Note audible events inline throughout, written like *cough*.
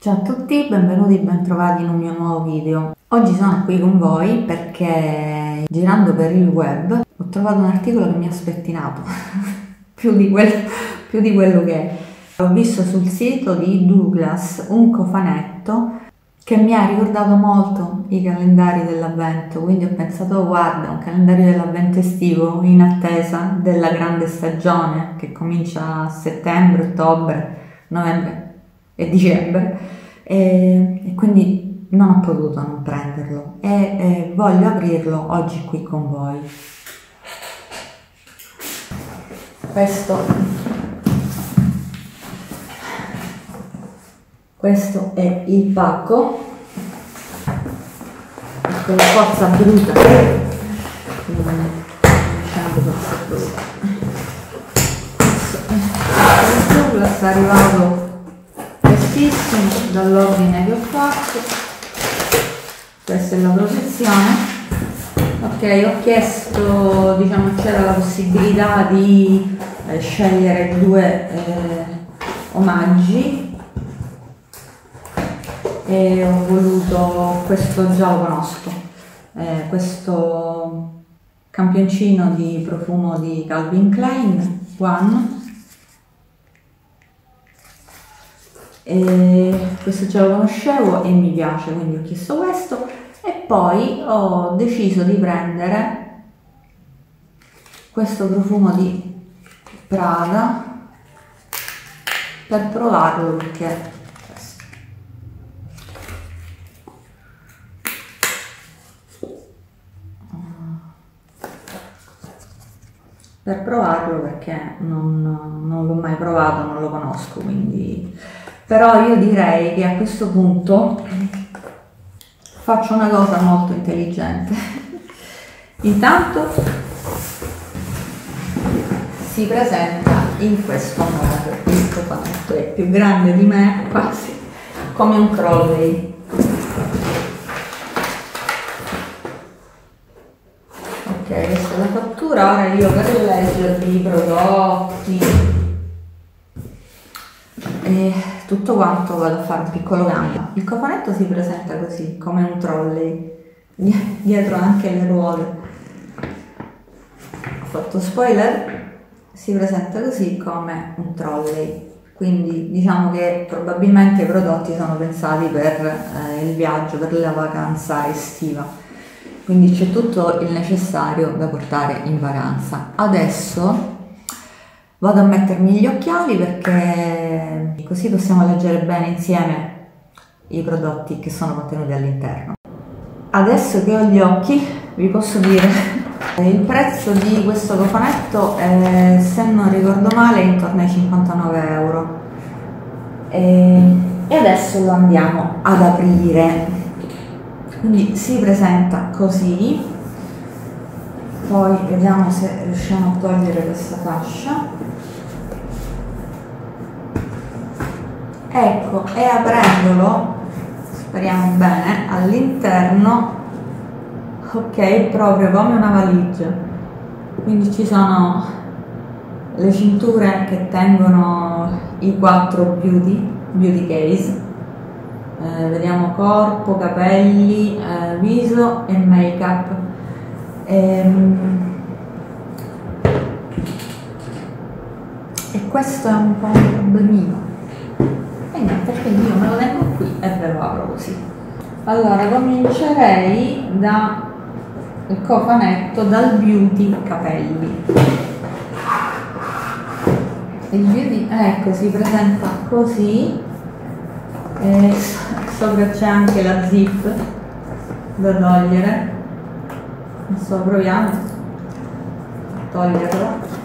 Ciao a tutti, benvenuti e bentrovati in un mio nuovo video. Oggi sono qui con voi perché girando per il web ho trovato un articolo che mi ha spettinato *laughs* più, di quel, più di quello che è. Ho visto sul sito di Douglas un cofanetto che mi ha ricordato molto i calendari dell'avvento, quindi ho pensato guarda un calendario dell'avvento estivo in attesa della grande stagione che comincia a settembre, ottobre, novembre e dicembre e, e quindi non ho potuto non prenderlo e, e voglio aprirlo oggi qui con voi. Questo, questo è il pacco con la forza bruta. Questo è arrivato dall'ordine che ho fatto. Questa è la protezione ok ho chiesto diciamo c'era la possibilità di eh, scegliere due eh, omaggi. E ho voluto questo già lo conosco eh, questo campioncino di profumo di Calvin Klein One E questo già lo conoscevo e mi piace, quindi ho chiesto questo. E poi ho deciso di prendere questo profumo di Prada per provarlo perché per provarlo perché non, non l'ho mai provato, non lo conosco, quindi però io direi che a questo punto faccio una cosa molto intelligente. Intanto si presenta in questo modo, il cofanetto è più grande di me quasi come un trolley. Ok, questa è la fattura, ora io per leggervi i prodotti e tutto quanto vado a fare un piccolo cambio. Il cofanetto si presenta così, come un trolley, dietro anche le ruote. Ho fatto spoiler, si presenta così come un trolley. Quindi diciamo che probabilmente i prodotti sono pensati per eh, il viaggio, per la vacanza estiva. Quindi c'è tutto il necessario da portare in vacanza. Adesso Vado a mettermi gli occhiali perché così possiamo leggere bene insieme i prodotti che sono contenuti all'interno. Adesso che ho gli occhi vi posso dire il prezzo di questo cofanetto è, se non ricordo male, intorno ai 59 euro. E, e adesso lo andiamo ad aprire. Quindi si presenta così. Poi vediamo se riusciamo a togliere questa fascia. Ecco e aprendolo speriamo bene all'interno ok proprio come una valigia. Quindi ci sono le cinture che tengono i quattro beauty beauty case. Eh, vediamo corpo, capelli, eh, viso e make up ehm, e questo è un po' un problemino e niente quindi io me lo tengo qui e apro così. Allora comincerei da il cofanetto dal beauty capelli. Il beauty ecco si presenta così. E sopra c'è anche la zip da togliere. Adesso proviamo. A toglierlo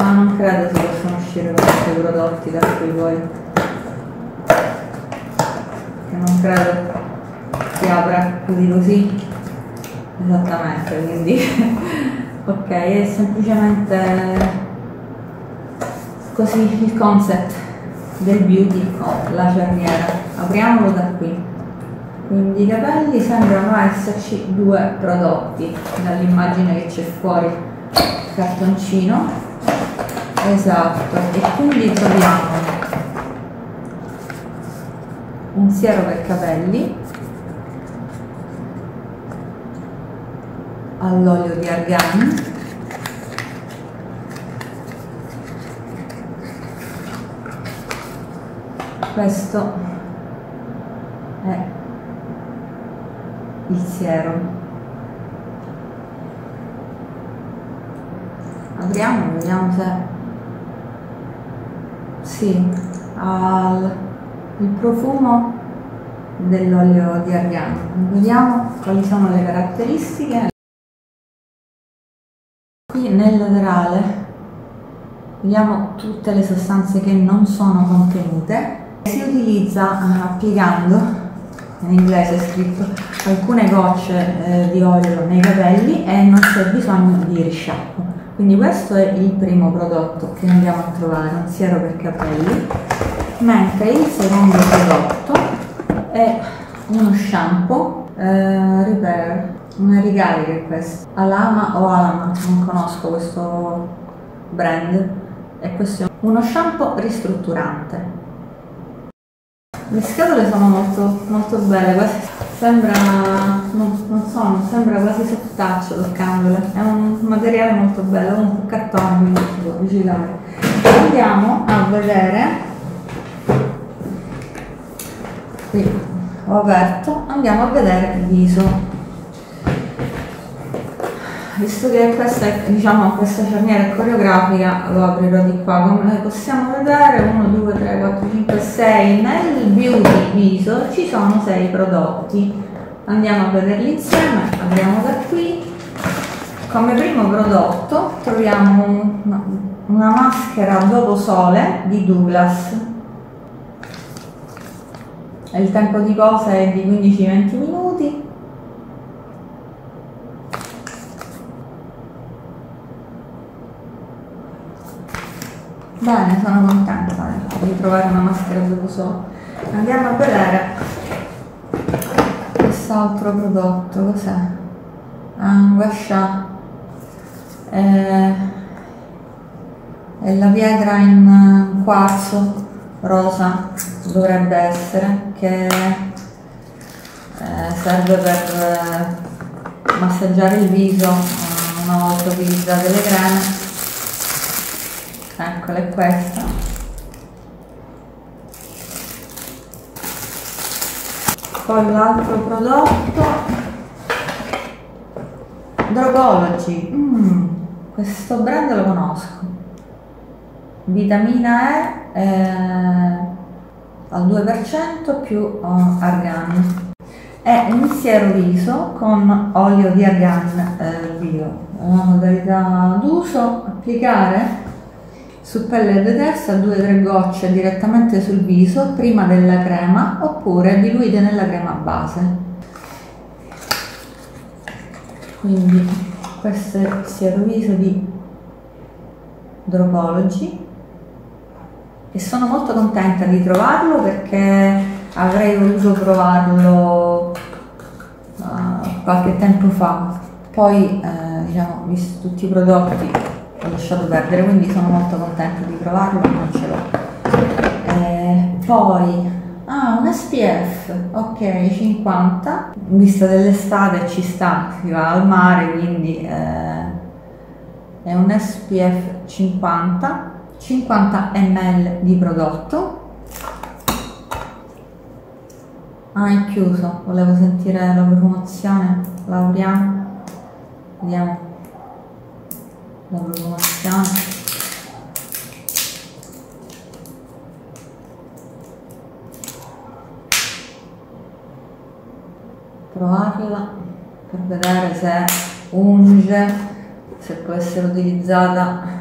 ma non credo si possano uscire questi prodotti da qui poi che non credo si apra così così. Esattamente quindi *laughs* ok è semplicemente così il concept del beauty con la cerniera. Apriamolo da qui. Quindi i capelli sembrano esserci due prodotti dall'immagine che c'è fuori cartoncino esatto e quindi troviamo un siero per capelli all'olio di argan questo è il siero. Apriamo vediamo se sì ha il profumo dell'olio di argano vediamo quali sono le caratteristiche. Qui nel laterale vediamo tutte le sostanze che non sono contenute. Si utilizza applicando in inglese è scritto alcune gocce eh, di olio nei capelli e non c'è bisogno di risciacquo quindi questo è il primo prodotto che andiamo a trovare, un siero per capelli, mentre il secondo prodotto è uno shampoo eh, Repair, una ricarica è questo, Alama o Alama, non conosco questo brand, e questo è uno shampoo ristrutturante. Le scatole sono molto, molto belle, quasi sembra, non, non so, sembra quasi soft touch toccandole, è un materiale molto bello, un cartone quindi si può riciclare. Andiamo a vedere, qui ho aperto, andiamo a vedere il viso visto che questa è diciamo questa cerniera coreografica lo aprirò di qua. Come possiamo vedere? 1 2 3 4 5 6 nel beauty viso ci sono 6 prodotti. Andiamo a vederli insieme apriamo da qui. Come primo prodotto troviamo una maschera dopo sole di Douglas. Il tempo di posa è di 15-20 minuti Bene, sono contenta di trovare una maschera solo. Andiamo a vedere quest'altro prodotto, cos'è? Ah, Guascia. Eh, è la pietra in quarzo rosa, dovrebbe essere, che eh, serve per eh, massaggiare il viso una volta utilizzate le creme eccola è questa poi l'altro prodotto. Drogology mm, questo brand lo conosco. Vitamina E eh, al 2% più oh, argan. È un siero viso con olio di argan eh, bio. La modalità d'uso applicare su pelle detersa 2-3 gocce direttamente sul viso prima della crema oppure diluite nella crema base. Quindi questo è il siero viso di Dropology e sono molto contenta di trovarlo perché avrei voluto provarlo uh, qualche tempo fa. Poi, eh, diciamo, visto tutti i prodotti ho lasciato perdere, quindi sono molto contenta di provarlo, non ce l'ho. Eh, poi, ah, un SPF, ok, 50, in vista dell'estate ci sta, si va al mare, quindi eh, è un SPF 50, 50 ml di prodotto. Ah, è chiuso, volevo sentire la profumazione, la apriamo, vediamo la profumazione provarla per vedere se unge se può essere utilizzata.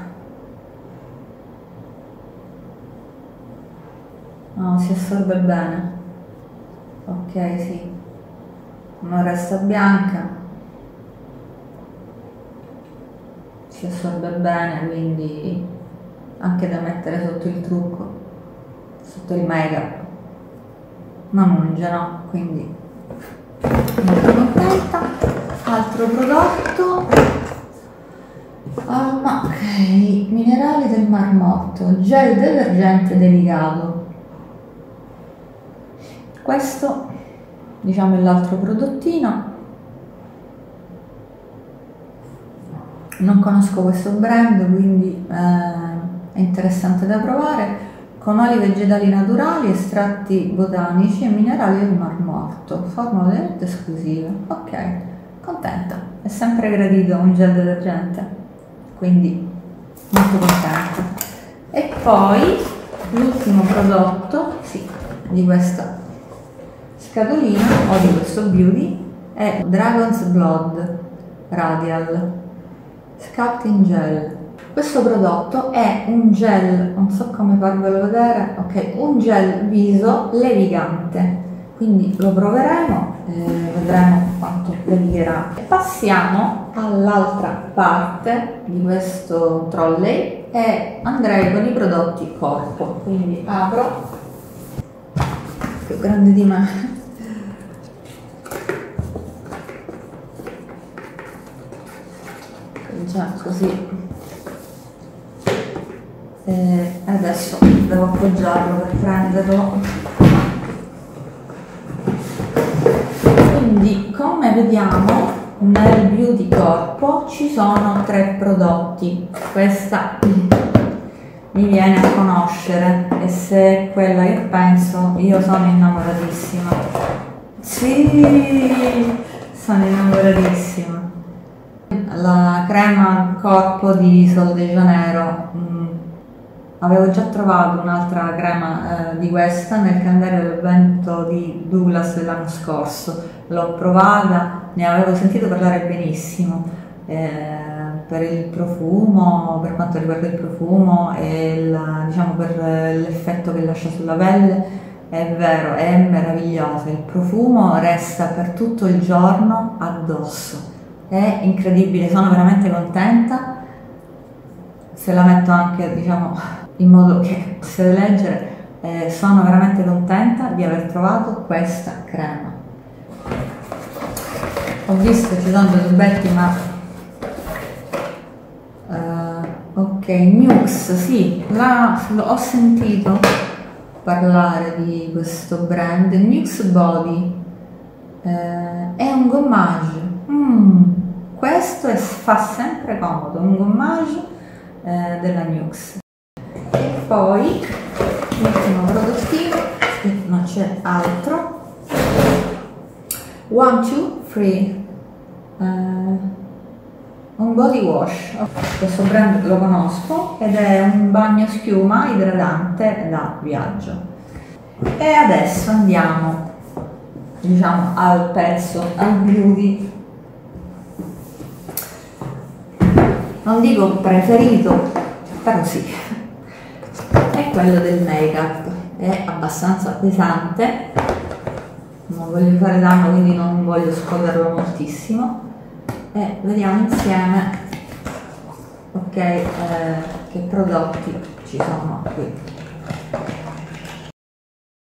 No si assorbe bene. Ok sì. Non resta bianca si assorbe bene, quindi anche da mettere sotto il trucco, sotto il make up. Non unge, no? Quindi molto contenta. Altro prodotto. Oh, ma minerali del Mar Morto, gel detergente delicato. Questo, diciamo, è l'altro prodottino. Non conosco questo brand, quindi eh, è interessante da provare. Con oli vegetali naturali, estratti botanici e minerali del Mar Morto, formula veramente esclusive. Ok, contenta. È sempre gradito un gel detergente, quindi molto contenta. E poi l'ultimo prodotto sì, di questa scatolina o di questo beauty è Dragon's Blood Radial Sculpting Gel. Questo prodotto è un gel, non so come farvelo vedere, ok, un gel viso levigante. Quindi lo proveremo e vedremo quanto levigherà. Passiamo all'altra parte di questo trolley e andrei con i prodotti corpo. Quindi apro, più grande di me. Già così. E adesso devo appoggiarlo per prenderlo. Quindi come vediamo nel beauty corpo ci sono tre prodotti questa mi viene a conoscere e se è quella che penso io sono innamoratissima sì sono innamoratissima la crema corpo di Sol de Janeiro mm, avevo già trovato un'altra crema eh, di questa nel calendario dell'evento di Douglas dell'anno scorso. L'ho provata ne avevo sentito parlare benissimo eh, per il profumo, per quanto riguarda il profumo e la, diciamo per l'effetto che lascia sulla pelle. È vero, è meraviglioso, il profumo resta per tutto il giorno addosso, è incredibile, sono veramente contenta. Se la metto anche diciamo in modo che potete leggere, eh, sono veramente contenta di aver trovato questa crema. Ho visto che ci sono dei tubetti ma uh, ok Nux sì la, ho sentito parlare di questo brand Nux Body. Uh, è un gommage. Mm, questo è, fa sempre comodo un gommage uh, della Nux. E poi l'ultimo prodottino qui non c'è altro. One two free uh, un body wash. Questo brand lo conosco ed è un bagno schiuma idratante da viaggio. E adesso andiamo diciamo al pezzo al beauty non dico preferito però sì. È quello del make up è abbastanza pesante. Non voglio fare danno quindi non voglio scoderlo moltissimo. E vediamo insieme ok eh, che prodotti ci sono qui.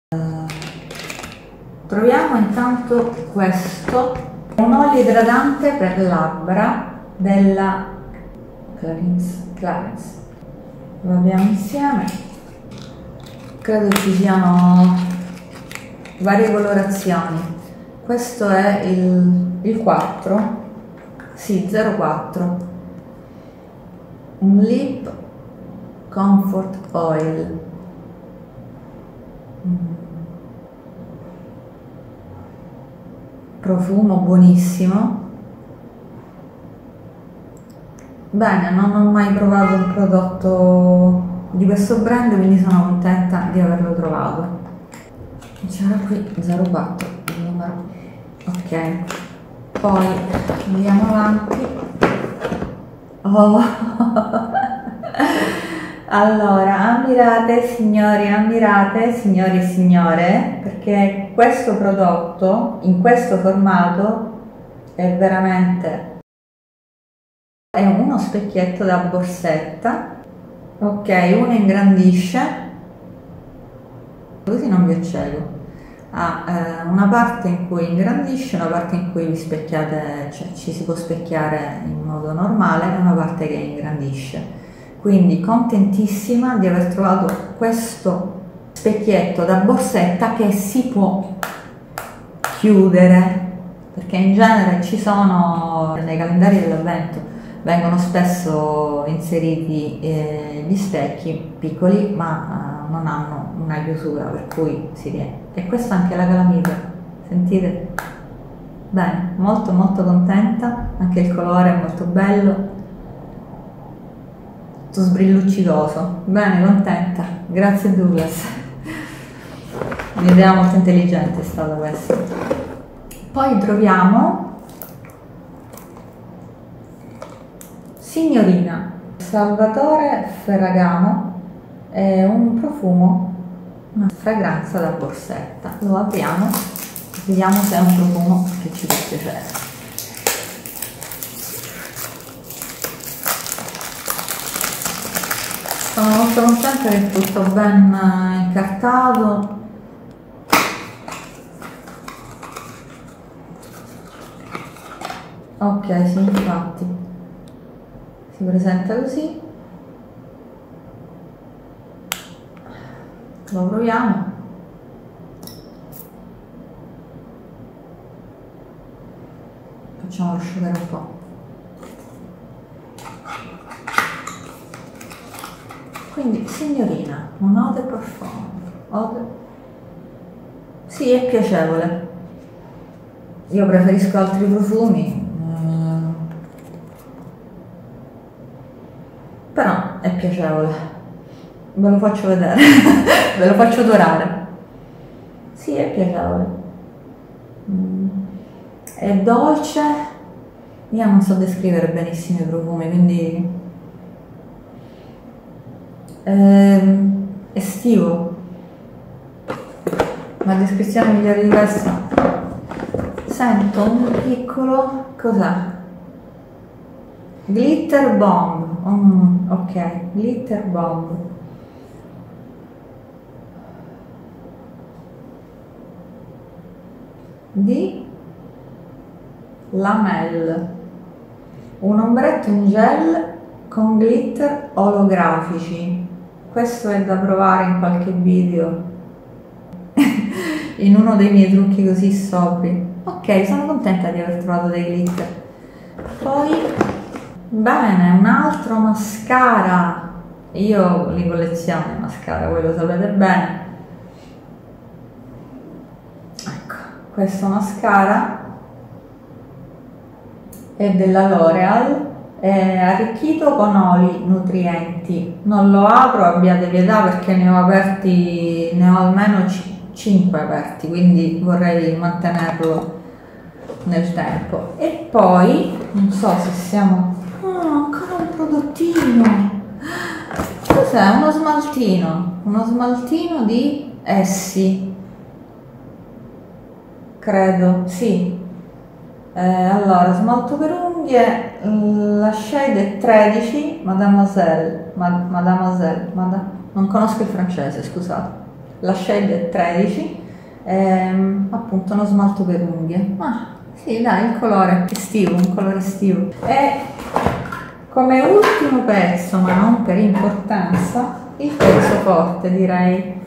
Eh, troviamo intanto questo un olio idratante per labbra della Clarins, Clarins. lo abbiamo insieme. Credo ci siano varie colorazioni. Questo è il, il 4 sì 04 un lip comfort oil. Mm. profumo buonissimo bene non ho mai provato un prodotto di questo brand quindi sono contenta di averlo trovato. C'era qui 04 il numero. Ok. Poi andiamo avanti. Oh. *laughs* allora ammirate signori ammirate signori e signore perché questo prodotto in questo formato è veramente è uno specchietto da borsetta ok uno ingrandisce così non vi accedo ha eh, una parte in cui ingrandisce, una parte in cui vi specchiate, cioè ci si può specchiare in modo normale e una parte che ingrandisce. quindi contentissima di aver trovato questo specchietto da borsetta che si può chiudere perché in genere ci sono nei calendari dell'avvento vengono spesso inseriti eh, gli specchi piccoli ma eh, non hanno una chiusura per cui si riempie e questa anche la calamita sentite bene molto molto contenta anche il colore è molto bello tutto sbrilluccicoso. Bene, contenta. Grazie Douglas. Un'idea molto intelligente è stata questa. Poi troviamo Signorina Salvatore Ferragamo è un profumo, una fragranza da borsetta. Lo apriamo, vediamo se è un profumo che ci può piacere. sono molto contenta che è tutto ben eh, incartato ok sì infatti si presenta così lo proviamo facciamolo asciugare un po' Quindi, signorina, un ode profondo. Ode. Sì, è piacevole. Io preferisco altri profumi. Mm. Però è piacevole. Ve lo faccio vedere. *laughs* Ve lo faccio dorare. Sì, è piacevole. Mm. È dolce. Io non so descrivere benissimo i profumi, quindi eh, estivo. Una descrizione migliore di questa. Sento un piccolo... cos'è? Glitter bomb. Mm, ok, glitter bomb. Di Lamel. Un ombretto in gel con glitter olografici questo è da provare in qualche video *laughs* in uno dei miei trucchi così sobri ok sono contenta di aver trovato dei glitter poi bene un altro mascara io li colleziono i mascara voi lo sapete bene ecco questo mascara è della L'Oreal è arricchito con oli nutrienti. Non lo apro, abbiate pietà perché ne ho aperti, ne ho almeno 5 aperti, quindi vorrei mantenerlo nel tempo. E poi, non so se siamo... Ancora un prodottino! Cos'è? Uno smaltino, uno smaltino di Essi, credo, sì, eh, allora, smalto per unghie, la shade è 13, Mademoiselle, ma, Mademoiselle, Mad, non conosco il francese, scusate. La shade è 13, ehm, appunto uno smalto per unghie. Ah, sì, dai, il colore estivo, un colore estivo. E come ultimo pezzo, ma non per importanza, il pezzo forte direi.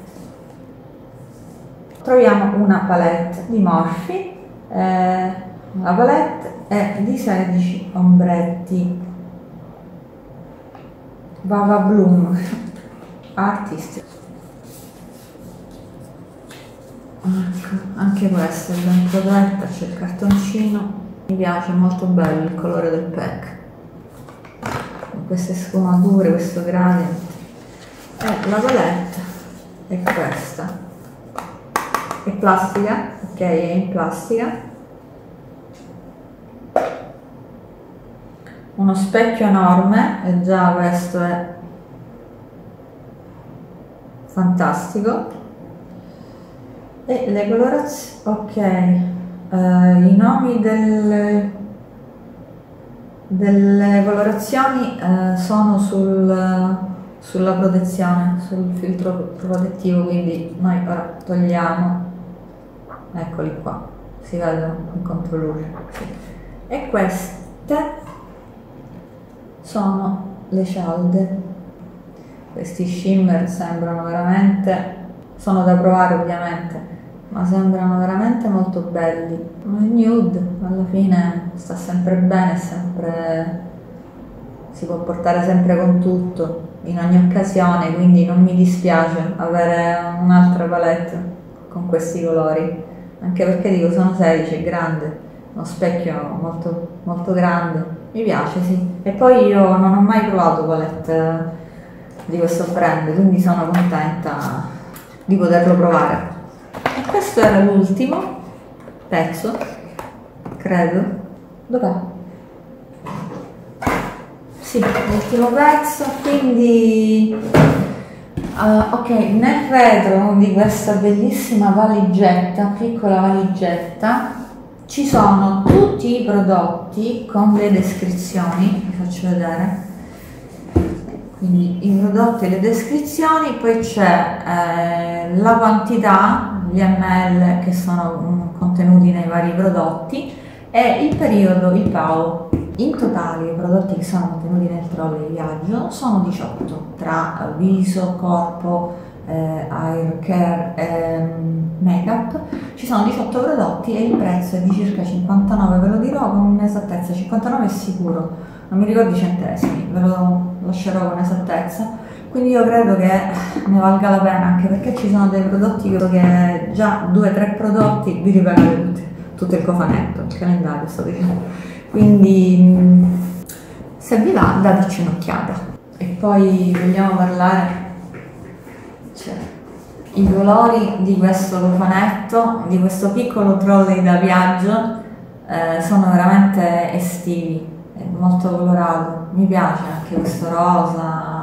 Troviamo una palette di Morphe. Eh, la palette è di 16 ombretti. Vava Bloom Artist. Ecco, anche questa è ben protetta, c'è il cartoncino. Mi piace, molto bello il colore del pack. Queste sfumature, questo gradient. E la palette è questa. È plastica, ok, è in plastica uno specchio enorme e già questo è fantastico e le colorazioni ok uh, i nomi del, delle colorazioni uh, sono sul, sulla protezione sul filtro protettivo quindi noi ora togliamo eccoli qua si vedono in controluce sì. e queste sono le cialde questi shimmer sembrano veramente, sono da provare ovviamente, ma sembrano veramente molto belli. Il nude alla fine sta sempre bene, sempre, si può portare sempre con tutto, in ogni occasione, quindi non mi dispiace avere un'altra palette con questi colori, anche perché dico sono 16, è grande, uno specchio molto, molto grande, mi piace sì. E poi io non ho mai provato palette di questo brand, quindi sono contenta di poterlo provare. Questo era l'ultimo pezzo, credo. Dov'è? Sì, l'ultimo pezzo, quindi uh, ok, nel retro di questa bellissima valigetta, piccola valigetta, ci sono tutti i prodotti con le descrizioni, vi faccio vedere quindi i prodotti e le descrizioni, poi c'è eh, la quantità, gli ml che sono um, contenuti nei vari prodotti e il periodo, il PAO. In totale i prodotti che sono contenuti nel trolley di viaggio sono 18 tra viso, corpo, eh, hair care e um, make-up. Ci sono 18 prodotti e il prezzo è di circa 59, ve lo dirò con esattezza, 59 è sicuro non mi ricordo i centesimi, ve lo lascerò con esattezza. Quindi io credo che ne valga la pena anche perché ci sono dei prodotti che già due o tre prodotti vi ripagate tutti, tutto il cofanetto, il calendario sto dicendo. Quindi se vi va dateci un'occhiata. E poi vogliamo parlare cioè, i colori di questo cofanetto, di questo piccolo trolley da viaggio eh, sono veramente estivi molto colorato, mi piace anche questo rosa,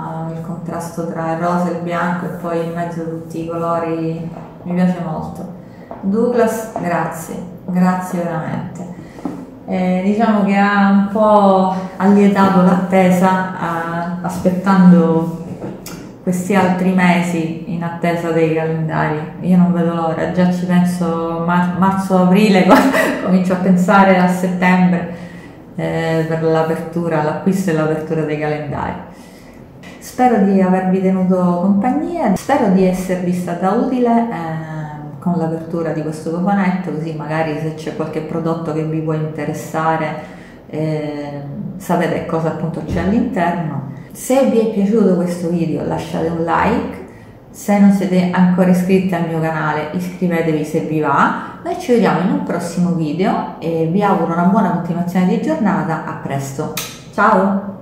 contrasto tra il rosa e il bianco e poi in mezzo tutti i colori, mi piace molto. Douglas, grazie, grazie veramente. Eh, diciamo che ha un po' allietato l'attesa eh, aspettando questi altri mesi in attesa dei calendari. Io non vedo l'ora, già ci penso mar- marzo-aprile, *laughs* comincio a pensare a settembre eh, per l'apertura, l'acquisto e l'apertura dei calendari. Spero di avervi tenuto compagnia, spero di esservi stata utile eh, con l'apertura di questo cofanetto, così magari se c'è qualche prodotto che vi può interessare eh, sapete cosa appunto c'è all'interno. Se vi è piaciuto questo video lasciate un like, se non siete ancora iscritti al mio canale iscrivetevi se vi va. Noi ci vediamo in un prossimo video e vi auguro una buona continuazione di giornata. A presto. Ciao!